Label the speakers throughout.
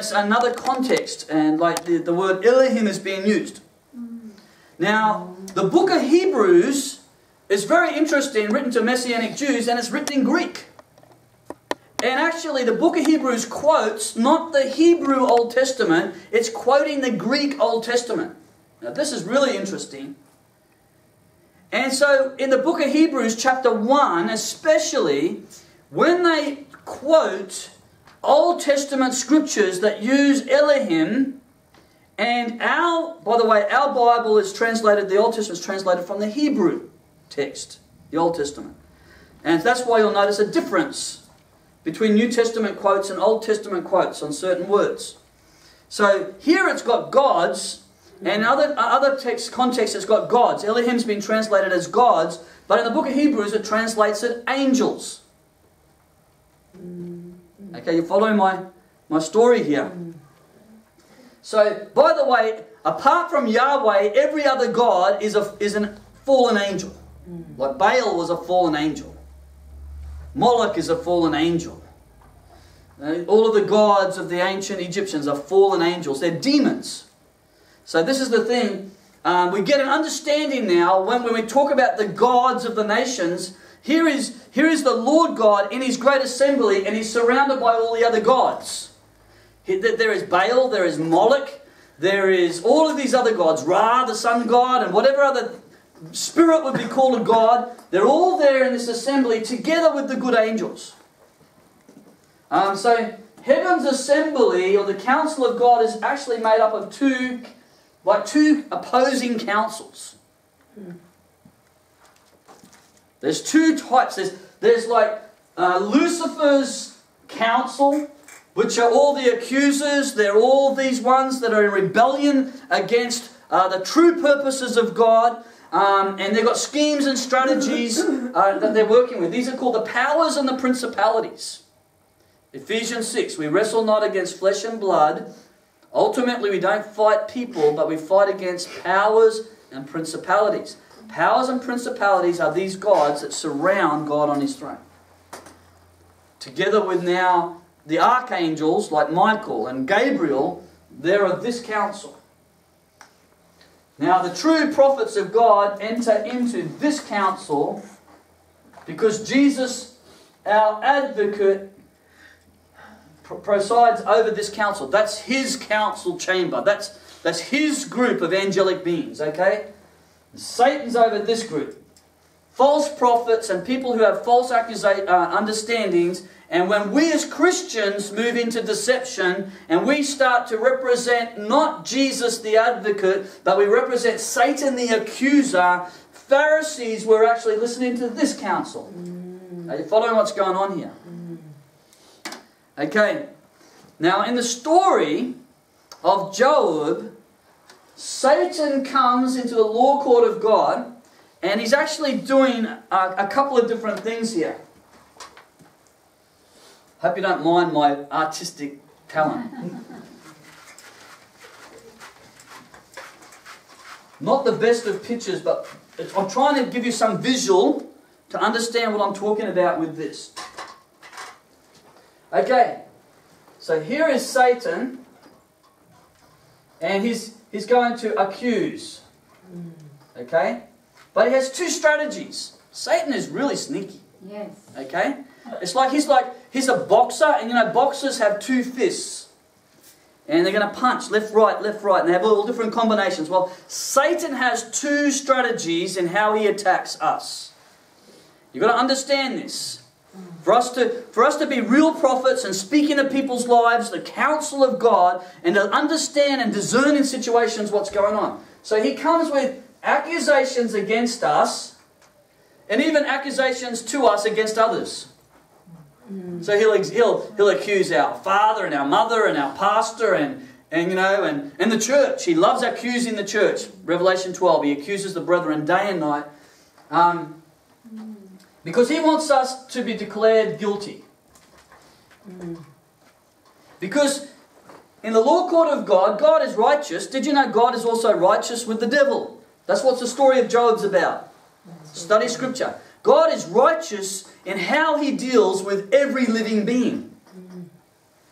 Speaker 1: it's another context, and like the, the word Elohim is being used. Now, the book of Hebrews is very interesting, written to Messianic Jews, and it's written in Greek. And actually, the book of Hebrews quotes not the Hebrew Old Testament, it's quoting the Greek Old Testament. Now, this is really interesting. And so, in the book of Hebrews, chapter 1, especially, when they quote Old Testament scriptures that use Elohim, and our, by the way, our Bible is translated, the Old Testament is translated from the Hebrew text, the Old Testament. And that's why you'll notice a difference between New Testament quotes and Old Testament quotes on certain words. So here it's got gods, and other, other text contexts it's got gods. Elohim's been translated as gods, but in the book of Hebrews it translates it angels. Okay, you're following my, my story here? So, by the way, apart from Yahweh, every other god is a is a fallen angel. Like Baal was a fallen angel. Moloch is a fallen angel. Uh, all of the gods of the ancient Egyptians are fallen angels. They're demons. So this is the thing. Um, we get an understanding now when, when we talk about the gods of the nations. Here is, here is the Lord God in his great assembly, and he's surrounded by all the other gods. There is Baal, there is Moloch, there is all of these other gods, Ra, the sun god, and whatever other spirit would be called a god. They're all there in this assembly together with the good angels. Um, so, heaven's assembly, or the council of God, is actually made up of two, like two opposing councils. There's two types. There's, there's like uh, Lucifer's council, which are all the accusers. They're all these ones that are in rebellion against uh, the true purposes of God. Um, and they've got schemes and strategies uh, that they're working with. These are called the powers and the principalities. Ephesians 6 We wrestle not against flesh and blood. Ultimately, we don't fight people, but we fight against powers and principalities. Powers and principalities are these gods that surround God on his throne. Together with now the archangels like Michael and Gabriel, they're of this council. Now, the true prophets of God enter into this council because Jesus, our advocate, presides over this council. That's his council chamber. That's, that's his group of angelic beings, okay? Satan's over this group. False prophets and people who have false accusa- uh, understandings and when we as Christians move into deception and we start to represent not Jesus the advocate, but we represent Satan the accuser, Pharisees were actually listening to this counsel. Are you following what's going on here? Okay. Now, in the story of Job, Satan comes into the law court of God and he's actually doing a, a couple of different things here. Hope you don't mind my artistic talent. Not the best of pictures, but I'm trying to give you some visual to understand what I'm talking about with this. Okay, so here is Satan, and he's, he's going to accuse. Okay? But he has two strategies. Satan is really sneaky.
Speaker 2: Yes.
Speaker 1: Okay? It's like he's like he's a boxer, and you know boxers have two fists, and they're going to punch left, right, left, right, and they have all different combinations. Well, Satan has two strategies in how he attacks us. You've got to understand this. For us, to, for us to be real prophets and speak into people's lives, the counsel of God, and to understand and discern in situations what's going on. So he comes with accusations against us, and even accusations to us against others. So he'll, he'll, he'll accuse our father and our mother and our pastor and, and you know, and, and the church. He loves accusing the church. Revelation 12, he accuses the brethren day and night. Um, because he wants us to be declared guilty. Because in the law court of God, God is righteous. Did you know God is also righteous with the devil? That's what the story of Job's about. Study scripture. God is righteous in how he deals with every living being.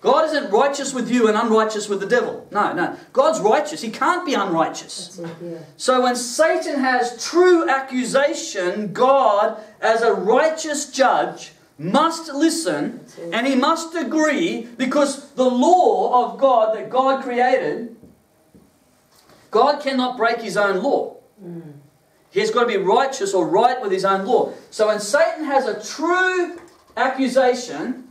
Speaker 1: God isn't righteous with you and unrighteous with the devil. No, no. God's righteous. He can't be unrighteous.
Speaker 2: It, yeah.
Speaker 1: So when Satan has true accusation, God, as a righteous judge, must listen and he must agree because the law of God that God created, God cannot break his own law. He's got to be righteous or right with his own law. So when Satan has a true accusation,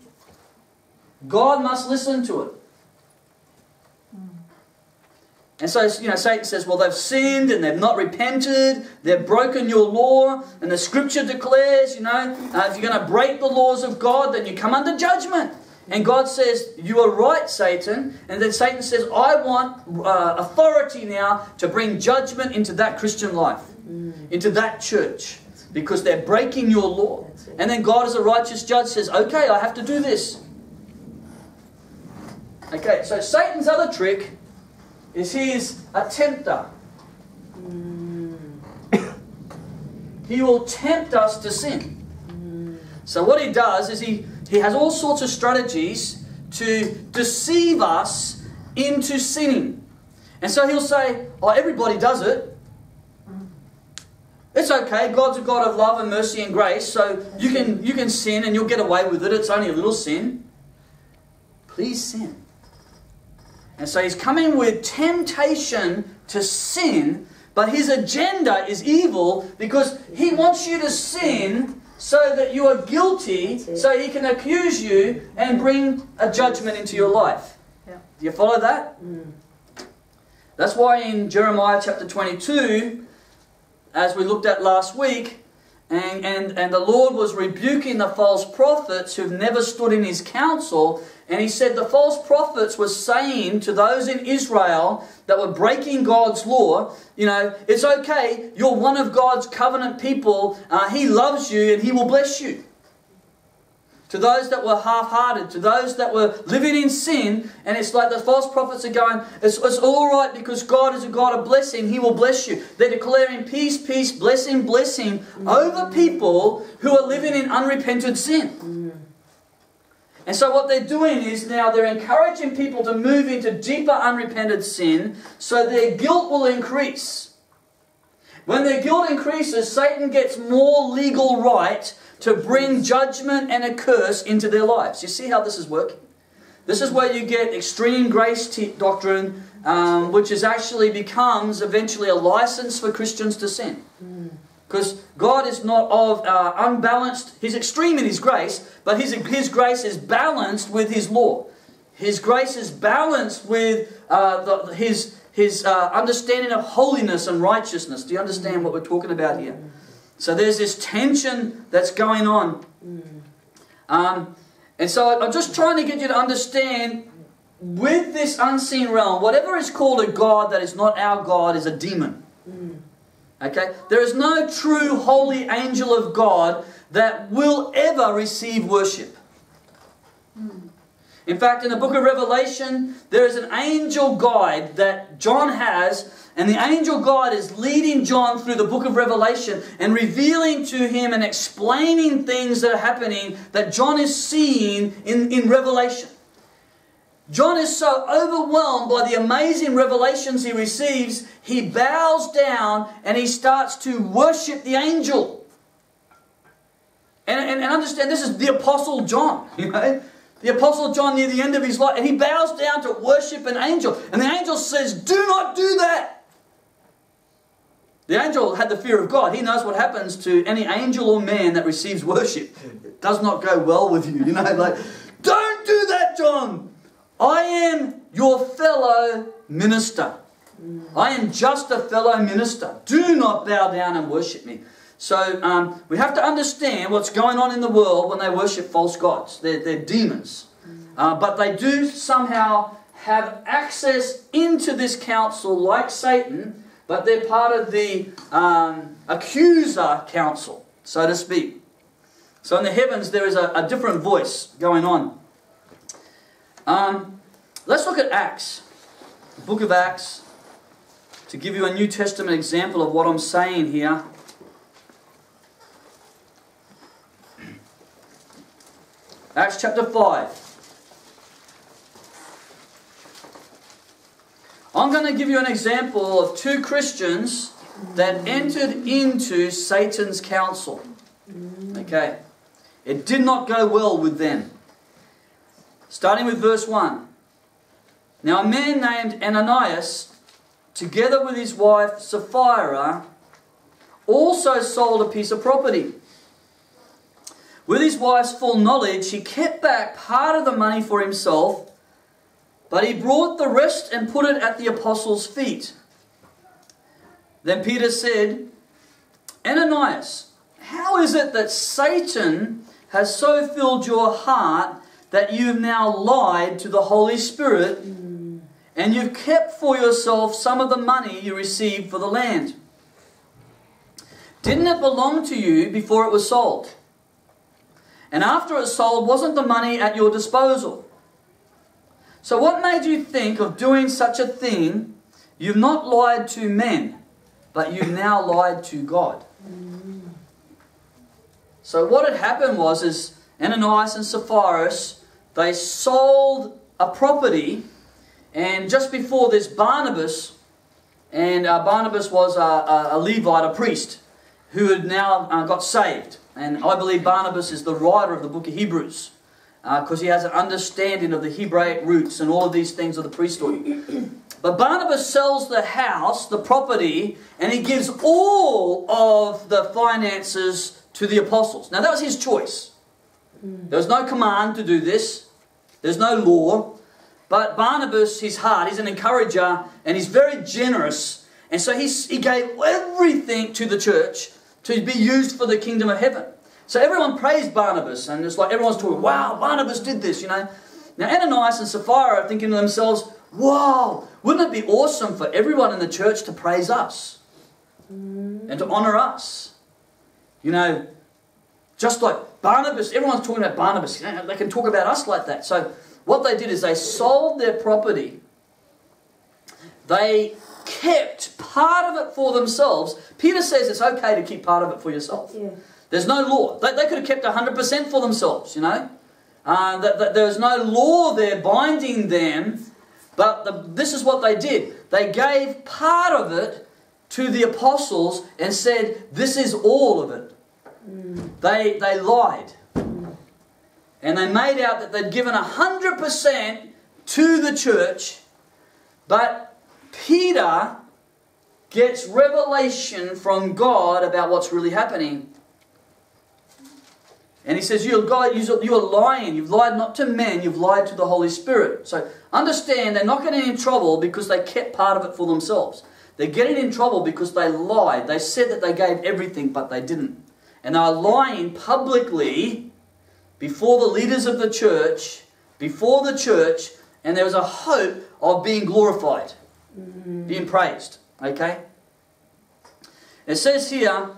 Speaker 1: God must listen to it. And so, you know, Satan says, well, they've sinned and they've not repented, they've broken your law, and the scripture declares, you know, uh, if you're going to break the laws of God, then you come under judgment. And God says, You are right, Satan. And then Satan says, I want uh, authority now to bring judgment into that Christian life, into that church, because they're breaking your law. And then God, as a righteous judge, says, Okay, I have to do this. Okay, so Satan's other trick is he is a tempter. Hmm. he will tempt us to sin. Hmm. So what he does is he, he has all sorts of strategies to deceive us into sinning. And so he'll say, Oh, everybody does it. It's okay. God's a God of love and mercy and grace, so you can you can sin and you'll get away with it. It's only a little sin. Please sin. And so he's coming with temptation to sin, but his agenda is evil because he wants you to sin so that you are guilty, so he can accuse you and bring a judgment into your life.
Speaker 2: Yeah.
Speaker 1: Do you follow that? Mm. That's why in Jeremiah chapter 22, as we looked at last week, and, and, and the Lord was rebuking the false prophets who've never stood in his counsel. And he said the false prophets were saying to those in Israel that were breaking God's law, you know, it's okay, you're one of God's covenant people, uh, he loves you and he will bless you. To those that were half hearted, to those that were living in sin, and it's like the false prophets are going, it's, it's all right because God is a God of blessing, He will bless you. They're declaring peace, peace, blessing, blessing over people who are living in unrepented sin. And so, what they're doing is now they're encouraging people to move into deeper unrepented sin so their guilt will increase. When their guilt increases, Satan gets more legal right to bring judgment and a curse into their lives. You see how this is working? This is where you get extreme grace doctrine, um, which is actually becomes eventually a license for Christians to sin. Because God is not of uh, unbalanced, He's extreme in His grace, but his, his grace is balanced with His law. His grace is balanced with uh, the, His, his uh, understanding of holiness and righteousness. Do you understand what we're talking about here? So there's this tension that's going on. Mm. Um, and so I'm just trying to get you to understand with this unseen realm, whatever is called a God that is not our God is a demon. Mm. Okay? There is no true holy angel of God that will ever receive worship. Mm. In fact, in the book of Revelation, there is an angel guide that John has, and the angel guide is leading John through the book of Revelation and revealing to him and explaining things that are happening that John is seeing in, in Revelation. John is so overwhelmed by the amazing revelations he receives, he bows down and he starts to worship the angel. And, and, and understand this is the Apostle John, you know. The Apostle John near the end of his life, and he bows down to worship an angel. And the angel says, Do not do that. The angel had the fear of God. He knows what happens to any angel or man that receives worship. It does not go well with you. You know, like, don't do that, John. I am your fellow minister. I am just a fellow minister. Do not bow down and worship me. So um, we have to understand what's going on in the world when they worship false gods. They're, they're demons. Uh, but they do somehow have access into this council like Satan, but they're part of the um, accuser council, so to speak. So in the heavens, there is a, a different voice going on. Um, let's look at Acts, the book of Acts, to give you a New Testament example of what I'm saying here. Acts chapter 5. I'm going to give you an example of two Christians that entered into Satan's council. Okay. It did not go well with them. Starting with verse 1. Now, a man named Ananias, together with his wife Sapphira, also sold a piece of property with his wife's full knowledge, he kept back part of the money for himself, but he brought the rest and put it at the apostles' feet. Then Peter said, Ananias, how is it that Satan has so filled your heart that you've now lied to the Holy Spirit and you've kept for yourself some of the money you received for the land? Didn't it belong to you before it was sold? And after it sold, wasn't the money at your disposal? So, what made you think of doing such a thing? You've not lied to men, but you've now lied to God. So, what had happened was, is Ananias and Sapphira, they sold a property, and just before this, Barnabas, and uh, Barnabas was a, a, a, Levite, a priest, who had now uh, got saved. And I believe Barnabas is the writer of the book of Hebrews because uh, he has an understanding of the Hebraic roots and all of these things of the priesthood. But Barnabas sells the house, the property, and he gives all of the finances to the apostles. Now, that was his choice. There was no command to do this, there's no law. But Barnabas, his heart, he's an encourager and he's very generous. And so he, he gave everything to the church to be used for the kingdom of heaven. So everyone praised Barnabas, and it's like everyone's talking, wow, Barnabas did this, you know. Now Ananias and Sapphira are thinking to themselves, wow, wouldn't it be awesome for everyone in the church to praise us and to honor us? You know, just like Barnabas, everyone's talking about Barnabas, they can talk about us like that. So what they did is they sold their property, they kept part of it for themselves. Peter says it's okay to keep part of it for yourself. Yeah. There's no law. They, they could have kept 100% for themselves, you know. Uh, that, that there's no law there binding them, but the, this is what they did. They gave part of it to the apostles and said, This is all of it. Mm. They, they lied. Mm. And they made out that they'd given 100% to the church, but Peter gets revelation from God about what's really happening. And he says, You're, God, you're lying. You've lied not to men, you've lied to the Holy Spirit. So understand they're not getting in trouble because they kept part of it for themselves. They're getting in trouble because they lied. They said that they gave everything, but they didn't. And they are lying publicly before the leaders of the church, before the church, and there was a hope of being glorified being praised. Okay? It says here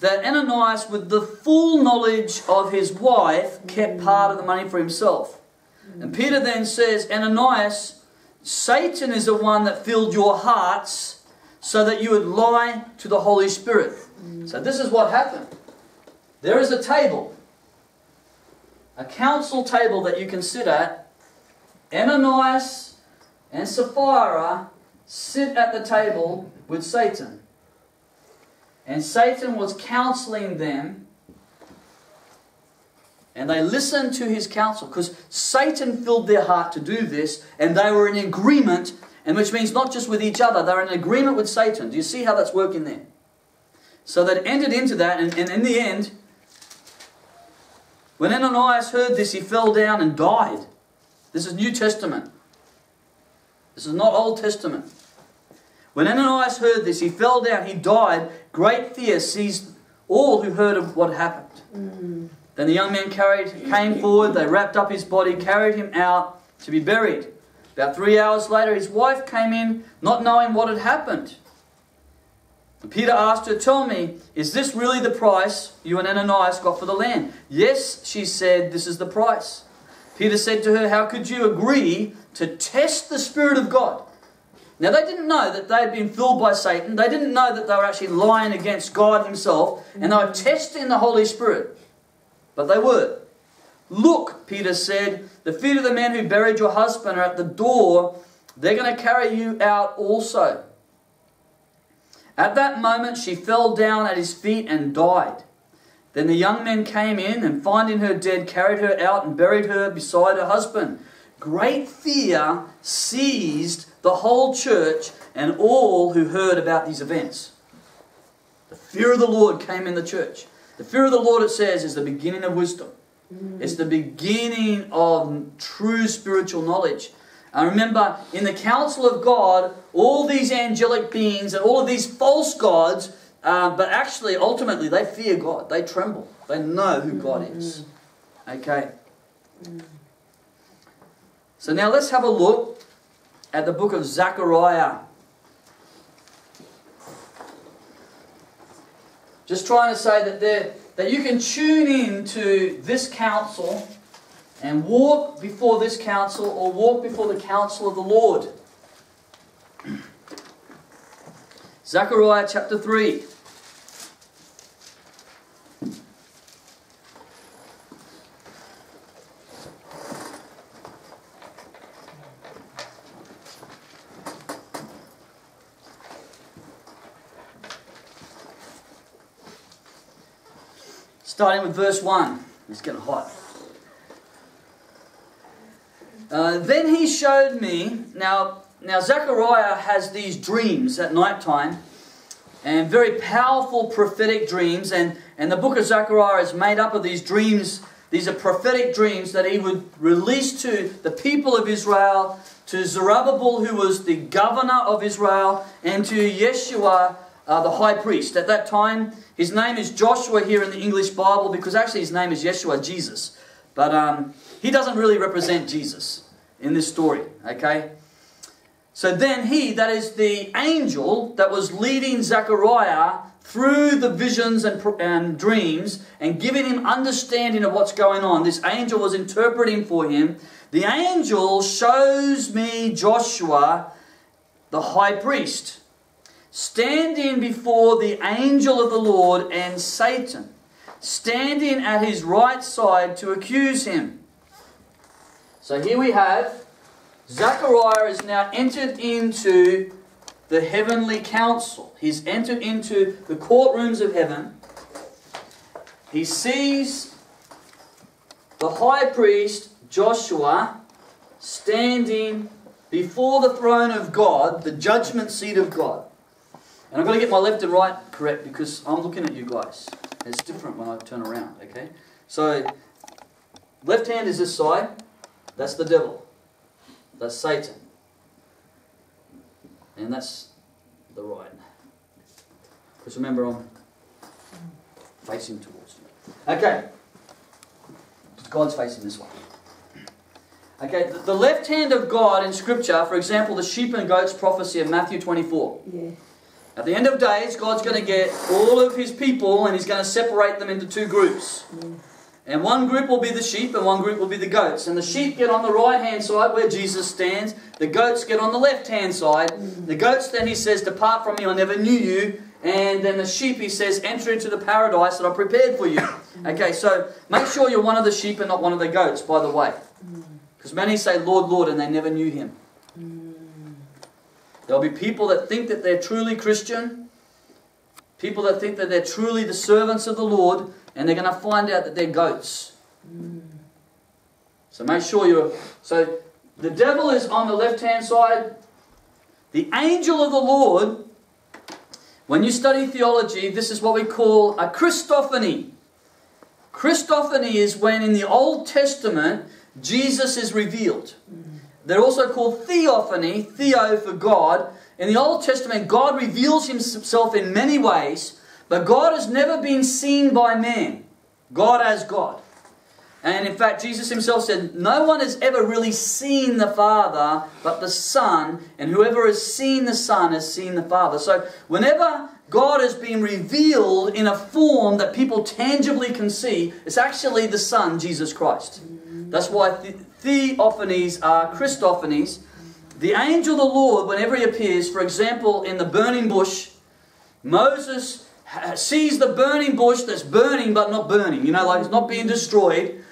Speaker 1: that Ananias, with the full knowledge of his wife, kept part of the money for himself. And Peter then says, Ananias, Satan is the one that filled your hearts so that you would lie to the Holy Spirit. So this is what happened. There is a table, a council table that you can sit at. Ananias and Sapphira sit at the table with Satan. And Satan was counseling them. And they listened to his counsel because Satan filled their heart to do this, and they were in agreement, and which means not just with each other, they're in agreement with Satan. Do you see how that's working there? So they entered into that, and, and in the end, when Ananias heard this, he fell down and died. This is New Testament. This is not Old Testament. When Ananias heard this, he fell down, he died. Great fear seized all who heard of what happened. Mm. Then the young man carried, came forward, they wrapped up his body, carried him out to be buried. About three hours later, his wife came in, not knowing what had happened. And Peter asked her, Tell me, is this really the price you and Ananias got for the land? Yes, she said, This is the price. Peter said to her, How could you agree to test the Spirit of God? Now, they didn't know that they had been filled by Satan. They didn't know that they were actually lying against God Himself. And they were testing the Holy Spirit. But they were. Look, Peter said, the feet of the men who buried your husband are at the door. They're going to carry you out also. At that moment, she fell down at his feet and died. Then the young men came in and, finding her dead, carried her out and buried her beside her husband. Great fear seized the whole church and all who heard about these events. The fear of the Lord came in the church. The fear of the Lord, it says, is the beginning of wisdom. Mm. It's the beginning of true spiritual knowledge. I remember in the council of God, all these angelic beings and all of these false gods, uh, but actually, ultimately, they fear God. They tremble. They know who God is. Okay. So now let's have a look at the book of Zechariah. Just trying to say that there, that you can tune in to this council and walk before this council or walk before the council of the Lord. Zechariah chapter 3. Starting with verse 1. It's getting hot. Uh, then he showed me, now, now Zechariah has these dreams at night time, and very powerful prophetic dreams, and, and the book of Zechariah is made up of these dreams. These are prophetic dreams that he would release to the people of Israel, to Zerubbabel, who was the governor of Israel, and to Yeshua, uh, the high priest. At that time, his name is Joshua here in the English Bible because actually his name is Yeshua, Jesus. But um, he doesn't really represent Jesus in this story, okay? So then he, that is the angel that was leading Zechariah through the visions and, and dreams and giving him understanding of what's going on, this angel was interpreting for him. The angel shows me Joshua, the high priest, standing before the angel of the Lord and Satan, standing at his right side to accuse him. So here we have Zechariah is now entered into the heavenly council. He's entered into the courtrooms of heaven. He sees the high priest Joshua standing before the throne of God, the judgment seat of God. And I've got to get my left and right correct because I'm looking at you guys. It's different when I turn around, okay? So, left hand is this side, that's the devil. That's Satan. And that's the right. Because remember, I'm facing towards you. Okay. God's facing this way. Okay, the left hand of God in Scripture, for example, the sheep and goats prophecy of Matthew 24. Yeah. At the end of days, God's going to get all of his people and he's going to separate them into two groups. And one group will be the sheep and one group will be the goats. And the sheep get on the right hand side where Jesus stands. The goats get on the left hand side. The goats then he says, Depart from me, I never knew you. And then the sheep he says, Enter into the paradise that I prepared for you. Okay, so make sure you're one of the sheep and not one of the goats, by the way. Because many say, Lord, Lord, and they never knew him. There'll be people that think that they're truly Christian, people that think that they're truly the servants of the Lord, and they're going to find out that they're goats. Hmm. So make sure you're. So the devil is on the left hand side. The angel of the Lord, when you study theology, this is what we call a Christophany. Christophany is when in the Old Testament Jesus is revealed. Hmm. They're also called theophany, theo for God. In the Old Testament, God reveals himself in many ways. But God has never been seen by man. God as God. And in fact, Jesus himself said, No one has ever really seen the Father but the Son, and whoever has seen the Son has seen the Father. So whenever God has been revealed in a form that people tangibly can see, it's actually the Son, Jesus Christ. That's why theophanies are uh, Christophanies. The angel of the Lord, whenever he appears, for example, in the burning bush, Moses sees the burning bush that's burning but not burning, you know, like it's not being destroyed.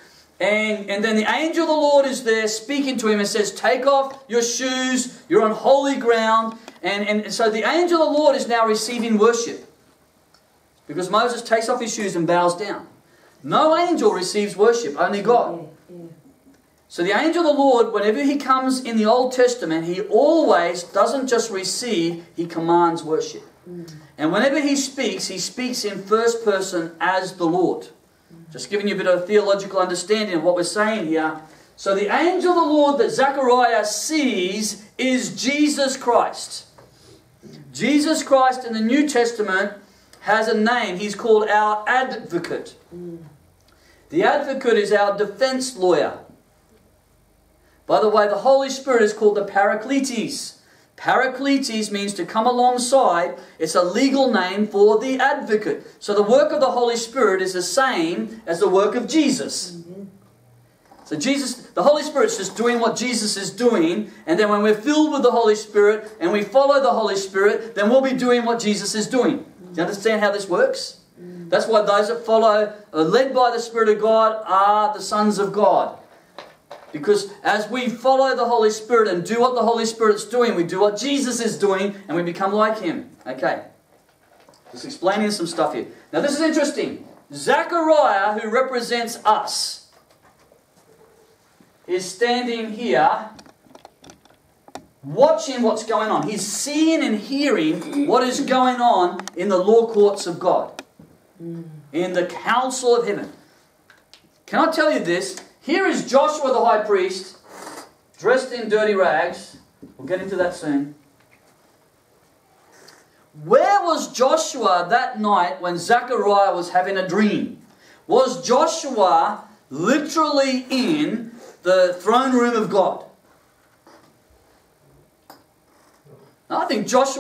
Speaker 1: And, and then the angel of the Lord is there speaking to him and says, Take off your shoes, you're on holy ground. And, and so the angel of the Lord is now receiving worship. Because Moses takes off his shoes and bows down. No angel receives worship, only God. So the angel of the Lord, whenever he comes in the Old Testament, he always doesn't just receive, he commands worship. Mm. And whenever he speaks, he speaks in first person as the Lord. Mm. Just giving you a bit of theological understanding of what we're saying here. So the angel of the Lord that Zechariah sees is Jesus Christ. Jesus Christ in the New Testament has a name. He's called our advocate. Mm. The advocate is our defense lawyer. By the way, the Holy Spirit is called the Paracletes. Paracletes means to come alongside. It's a legal name for the advocate. So the work of the Holy Spirit is the same as the work of Jesus. So Jesus, the Holy Spirit's just doing what Jesus is doing, and then when we're filled with the Holy Spirit and we follow the Holy Spirit, then we'll be doing what Jesus is doing. Do you understand how this works? That's why those that follow, are led by the Spirit of God, are the sons of God. Because as we follow the Holy Spirit and do what the Holy Spirit's doing, we do what Jesus is doing and we become like Him. Okay. Just explaining some stuff here. Now, this is interesting. Zechariah, who represents us, is standing here watching what's going on. He's seeing and hearing what is going on in the law courts of God, in the council of heaven. Can I tell you this? Here is Joshua the high priest, dressed in dirty rags. We'll get into that soon. Where was Joshua that night when Zechariah was having a dream? Was Joshua literally in the throne room of God? I think Joshua